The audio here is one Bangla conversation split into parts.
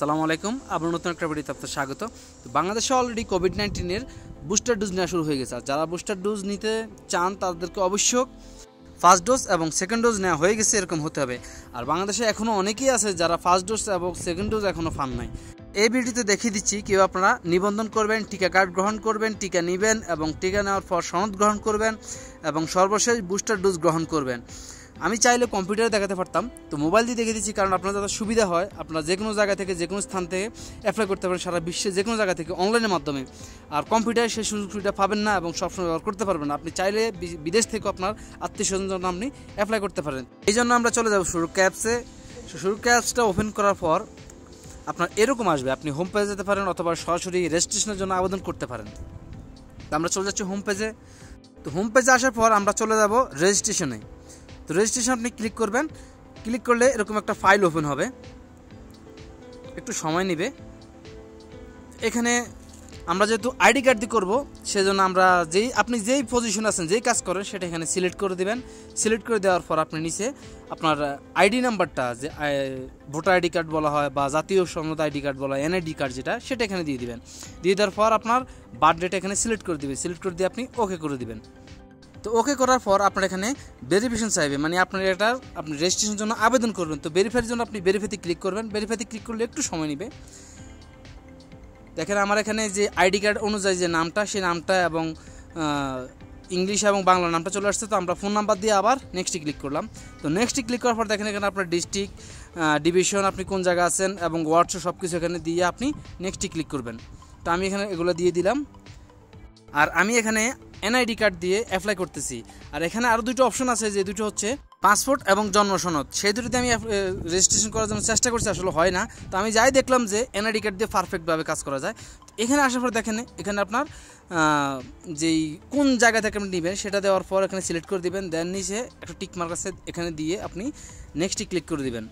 সালামু আলাইকুম। আপনার নতুন একটা ভিডিওতে আপনার স্বাগত। তো বাংলাদেশে অলরেডি কোভিড নাইন্টিনের বুস্টার ডোজ নেওয়া শুরু হয়ে গেছে। আর যারা বুস্টার ডোজ নিতে চান, তাদেরকে অবশ্যই ফার্স্ট ডোজ এবং সেকেন্ড ডোজ নেওয়া হয়ে গেছে, এরকম হতে হবে। আর বাংলাদেশে এখনও অনেকেই আছে যারা ফার্স্ট ডোজ এবং সেকেন্ড ডোজ এখনও পান নাই। এই ভিডিওতে দেখিয়ে দিচ্ছি, কেউ আপনারা নিবন্ধন করবেন, টিকা কার্ড গ্রহণ করবেন, টিকা নেবেন এবং টিকা নেওয়ার পর সনদ গ্রহণ করবেন এবং সর্বশেষ বুস্টার ডোজ গ্রহণ করবেন। আমি চাইলে কম্পিউটারে দেখাতে পারতাম। তো মোবাইল দিয়ে দেখে দিচ্ছি, কারণ আপনার যাতে সুবিধা হয়, আপনার যে কোনো জায়গা থেকে, যে কোনো স্থান থেকে অ্যাপ্লাই করতে পারেন সারা বিশ্বে যে কোনো জায়গা থেকে অনলাইনের মাধ্যমে। আর কম্পিউটারে সেই সুযোগ সুবিধা পাবেন না এবং সবসময় ব্যবহার করতে পারবেন না। আপনি চাইলে বিদেশ থেকে আপনার আত্মীয় স্বজন আপনি অ্যাপ্লাই করতে পারেন। এই জন্য আমরা চলে যাব শুরু ক্যাপসে শুরু ক্যাপসটা ওপেন করার পর আপনার এরকম আসবে। আপনি হোম পেজে যেতে পারেন অথবা সরাসরি রেজিস্ট্রেশনের জন্য আবেদন করতে পারেন। তো আমরা চলে যাচ্ছি হোম পেজে তো হোম পেজে আসার পর আমরা চলে যাব রেজিস্ট্রেশনে তো রেজিস্ট্রেশন আপনি ক্লিক করবেন। ক্লিক করলে এরকম একটা ফাইল ওপেন হবে। একটু সময় নেবে। এখানে আমরা যেহেতু আইডি কার্ড দিয়ে করব, সেজন্য আমরা যেই, আপনি যেই পজিশন আছেন, যেই কাজ করেন, সেটা এখানে সিলেক্ট করে দেবেন। সিলেক্ট করে দেওয়ার পর আপনি নিচে আপনার আইডি নাম্বারটা যে ভোটার আইডি কার্ড বলা হয় বা জাতীয় সনদ আইডি কার্ড বলা হয় এনআইডি কার্ড যেটা, সেটা এখানে দিয়ে দিবেন। দিয়ে দেওয়ার পর আপনার বার্থডেটা এখানে সিলেক্ট করে দিবেন। সিলেক্ট করে দিয়ে আপনি ওকে করে দিবেন। তো ওকে করার পর আপনার এখানে ভেরিফিকেশন চাইবে। মানে আপনার এটা আপনি রেজিস্ট্রেশনের জন্য আবেদন করবেন। তো ভেরিফাইয়ের জন্য আপনি ভেরিফাইতে ক্লিক করবেন। ভেরিফাইতে ক্লিক করলে একটু সময় নেবে। দেখেন আমার এখানে যে আইডি কার্ড অনুযায়ী যে নামটা, সেই নামটা এবং ইংলিশ এবং বাংলা নামটা চলে আসছে। তো আমরা ফোন নাম্বার দিয়ে আবার নেক্সটে ক্লিক করলাম। তো নেক্সটে ক্লিক করার পর দেখেন এখানে আপনার ডিস্ট্রিক্ট ডিভিশন আপনি কোন জায়গায় আছেন এবং ওয়ার্ডস সব কিছু এখানে দিয়ে আপনি নেক্সটে ক্লিক করবেন। তো আমি এখানে এগুলো দিয়ে দিলাম। আর আমি এখানে এনআইডি কার্ড দিয়ে অ্যাপ্লাই করতেছি। আর এখানে আরও দুটো অপশন আছে, যে দুটো হচ্ছে পাসপোর্ট এবং জন্ম সনদ। সেই দুটোতে আমি রেজিস্ট্রেশন করার জন্য চেষ্টা করছি, আসলে হয় না। তো আমি যাই দেখলাম যে এনআইডি কার্ড দিয়ে পারফেক্টভাবে কাজ করা যায়। এখানে আসার পর দেখেন, এখানে আপনার যেই কোন জায়গা থেকে আপনি নেবেন, সেটা দেওয়ার পর এখানে সিলেক্ট করে দিবেন। দেন নিচে একটা টিক মার্ক আছে, এখানে দিয়ে আপনি নেক্সটে ক্লিক করে দিবেন।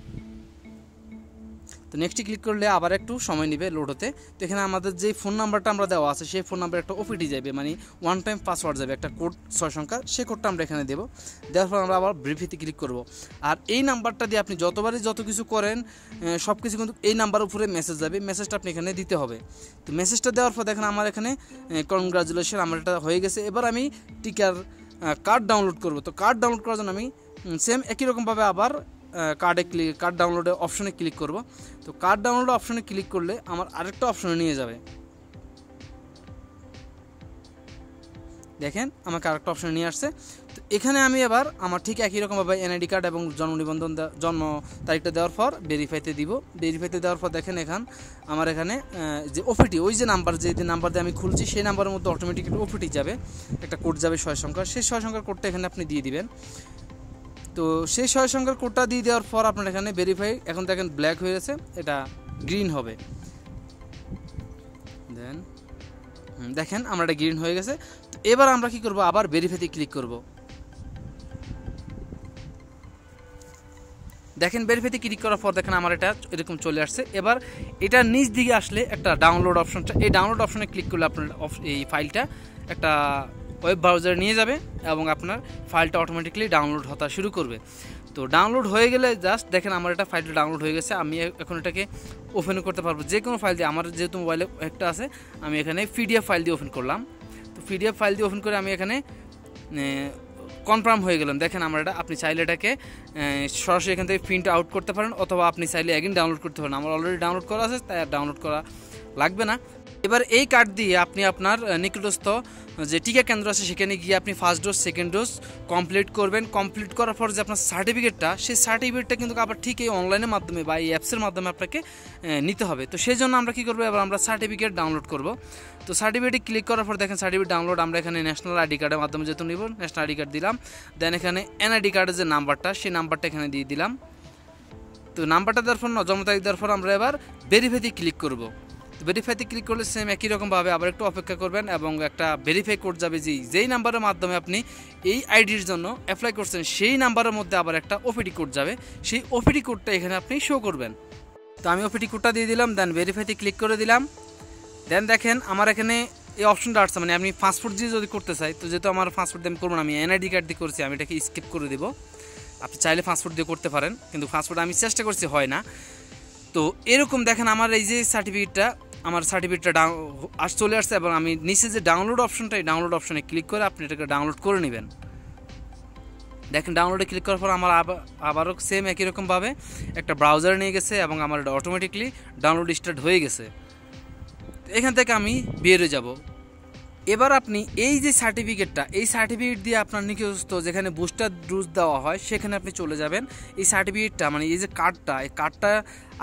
তো নেক্সটে ক্লিক করলে আবার একটু সময় নেবে লোড হতে। তো এখানে আমাদের যে ফোন নাম্বারটা আমরা দেওয়া আছে, সেই ফোন নাম্বার একটা ওপিটি যাবে মানে ওয়ান টাইম পাসওয়ার্ড যাবে একটা কোড ছয় সংখ্যা সেই কোডটা আমরা এখানে দেবো। দেওয়ার পর আমরা আবার ব্রিফিতে ক্লিক করব। আর এই নাম্বারটা দিয়ে আপনি যতবারই যত কিছু করেন সব কিছু কিন্তু এই নাম্বার উপরে মেসেজ যাবে মেসেজটা আপনি এখানে দিতে হবে। তো মেসেজটা দেওয়ার পর দেখেন আমার এখানে কনগ্রাচুলেশন আমার এটা হয়ে গেছে। এবার আমি টিকার কার্ড ডাউনলোড করব। তো কার্ড ডাউনলোড করার জন্য আমি সেম একই রকমভাবে আবার কার্ডে ক্লিক কার্ড ডাউনলোডে অপশনে ক্লিক করব। তো কার্ড ডাউনলোড অপশনে ক্লিক করলে আমার আরেকটা অপশনে নিয়ে যাবে। দেখেন, আমাকে আরেকটা অপশন নিয়ে আসছে। তো এখানে আমি এবার আমার ঠিক একই রকমভাবে এনআইডি কার্ড এবং জন্ম নিবন্ধন জন্ম তারিখটা দেওয়ার পর ভেরিফাইতে দিব। ভেরিফাইতে দেওয়ার পর দেখেন এখান, আমার এখানে যে ওপিটি ওই যে নাম্বার যে নাম্বার দিয়ে আমি খুলছি, সেই নাম্বারের মধ্যে অটোমেটিক একটা ওপিটি যাবে। একটা কোড যাবে ছয় সংখ্যার। সেই ছয় সংখ্যার কোডটা এখানে আপনি দিয়ে দিবেন। তো সেই ছয় সংখ্যার কোডটা দিয়ে দেওয়ার পর আপনার এখানে ভেরিফাই এখন দেখেন ব্ল্যাক হয়ে গেছে, এটা গ্রিন হবে। দেন দেখেন, আমরা এটা গ্রিন হয়ে গেছে। তো এবার আমরা কি করব? আবার ভেরিফাইতে ক্লিক করব। দেখেন ভেরিফাইতে ক্লিক করার পর দেখেন আমার এটা এরকম চলে আসছে। এবার এটা নিচ দিকে আসলে একটা ডাউনলোড অপশনটা এই ডাউনলোড অপশনে ক্লিক করলে আপনার এই ফাইলটা একটা ওয়েব ব্রাউজারে নিয়ে যাবে এবং আপনার ফাইলটা অটোমেটিকলি ডাউনলোড হতে শুরু করবে। তো ডাউনলোড হয়ে গেলে জাস্ট দেখেন আমার এটা ফাইলটা ডাউনলোড হয়ে গেছে, আমি এখন এটাকে ওপেন করতে পারব। যে কোনো ফাইল দিয়ে, আমার যেহেতু মোবাইলে একটা আছে, আমি এখানে পিডিএফ ফাইল দিয়ে ওপেন করলাম। তো পিডিএফ ফাইল দিয়ে ওপেন করে আমি এখানে কনফার্ম হয়ে গেলাম। দেখেন আমার এটা, আপনি চাইলে এটাকে সরাসরি এখান থেকে প্রিন্ট আউট করতে পারেন, অথবা আপনি চাইলে এগিন ডাউনলোড করতে পারেন। আমার অলরেডি ডাউনলোড করা আছে, তাই আর ডাউনলোড করা লাগবে না। এবার এই কার্ড দিয়ে আপনি আপনার নিকটস্থ যে টিকা কেন্দ্র আছে, সেখানে গিয়ে আপনি first dose second dose complete করবেন। কমপ্লিট করার পর যে আপনার সার্টিফিকেটটা সেই সার্টিফিকেটটা কিন্তু আবার ঠিক এই অনলাইনের মাধ্যমে বা এই অ্যাপসের মাধ্যমে আপনাকে নিতে হবে। তো সেই জন্য আমরা কী করব, এবার আমরা সার্টিফিকেট ডাউনলোড করব। তো সার্টিফিকেটে ক্লিক করার পর দেখেন সার্টিফিকেট ডাউনলোড আমরা এখানে ন্যাশনাল আইডি কার্ডের মাধ্যমে যেহেতু নিব ন্যাশনাল আইডি কার্ড দিলাম। দেন এখানে এনআইডি কার্ডের যে নাম্বারটা সেই নাম্বারটা এখানে দিয়ে দিলাম। তো নাম্বারটা দেওয়ার পর, জন্ম তারিখ দেওয়ার পর আমরা এবার ভেরিফাইতে ক্লিক করব। ভেরিফাইতে ক্লিক করলে সেম একই রকমভাবে আবার একটু অপেক্ষা করবেন এবং একটা ভেরিফাই কোড যাবে যে যেই নাম্বারের মাধ্যমে আপনি এই আইডির জন্য অ্যাপ্লাই করছেন, সেই নাম্বারের মধ্যে আবার একটা ওপিডি কোড যাবে। সেই ওপিডি কোডটা এখানে আপনি শো করবেন। তো আমি ওপিডি কোডটা দিয়ে দিলাম দেন ভেরিফাইতে ক্লিক করে দিলাম। দেন দেখেন আমার এখানে এই অপশনটা আসছে মানে আমি পাসপোর্ট দিয়ে যদি করতে চাই, তো যেহেতু আমার পাসপোর্ট দিয়ে আমি করব না, আমি এনআইডি কার্ড দিয়ে করছি, আমি এটাকে স্কিপ করে দেবো। আপনি চাইলে পাসপোর্ট দিয়ে করতে পারেন, কিন্তু পাসপোর্ট আমি চেষ্টা করছি, হয় না। তো তো এরকম দেখেন আমার এই যে সার্টিফিকেটটা আমার সার্টিফিকেটটা ডাউন আস, চলে আসছে এবং আমি নিচে যে ডাউনলোড অপশনটা এই ডাউনলোড অপশনে ক্লিক করে আপনি এটাকে ডাউনলোড করে নেবেন। দেখেন ডাউনলোডে ক্লিক করার পর আমার আবার, আবারও সেম একই রকমভাবে একটা ব্রাউজার নিয়ে গেছে এবং আমার এটা অটোমেটিকলি ডাউনলোড স্টার্ট হয়ে গেছে। এখান থেকে আমি বেরিয়ে যাব। এবার আপনি এই যে সার্টিফিকেটটা, এই সার্টিফিকেট দিয়ে আপনার নিকটস্থ যেখানে বুস্টার ডোজ দেওয়া হয়, সেখানে আপনি চলে যাবেন। এই সার্টিফিকেটটা মানে এই যে কার্ডটা এই কার্ডটা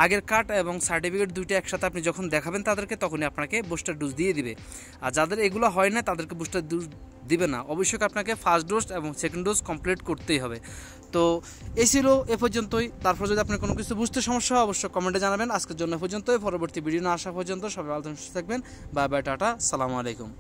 আগের কার্ড এবং সার্টিফিকেট দুইটা একসাথে আপনি যখন দেখাবেন, তাদেরকে তখনই আপনাকে বুস্টার ডোজ দিয়ে দিবে। আর যাদের এগুলো হয় না, তাদেরকে বুস্টার ডোজ দিবে না। অবশ্যই আপনাকে ফার্স্ট ডোজ এবং সেকেন্ড ডোজ কমপ্লিট করতেই হবে। তো এই ছিল এ পর্যন্তই। তারপর যদি আপনার কোনো কিছু বুঝতে সমস্যা হয়, অবশ্যই কমেন্টে জানাবেন। আজকের জন্য পর্যন্তই। পরবর্তী ভিডিও না আসা পর্যন্ত সবাই থাকবেন থাকবেন। বাই বাই টাটা সালামু আলাইকুম।